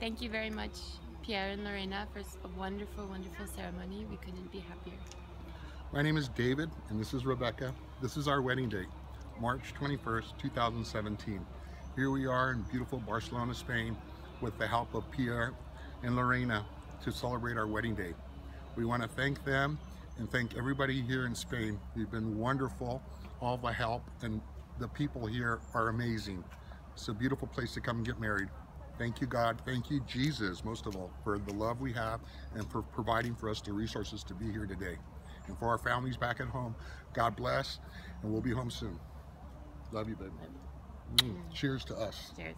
Thank you very much, Pierre and Lorena, for a wonderful, wonderful ceremony. We couldn't be happier. My name is David, and this is Rebecca. This is our wedding date, March 21st, 2017. Here we are in beautiful Barcelona, Spain, with the help of Pierre and Lorena to celebrate our wedding day. We want to thank them and thank everybody here in Spain. You've been wonderful, all the help, and the people here are amazing. It's a beautiful place to come and get married. Thank you, God. Thank you, Jesus, most of all, for the love we have and for providing for us the resources to be here today. And for our families back at home, God bless, and we'll be home soon. Love you, baby. Mm. Cheers to us. Cheers.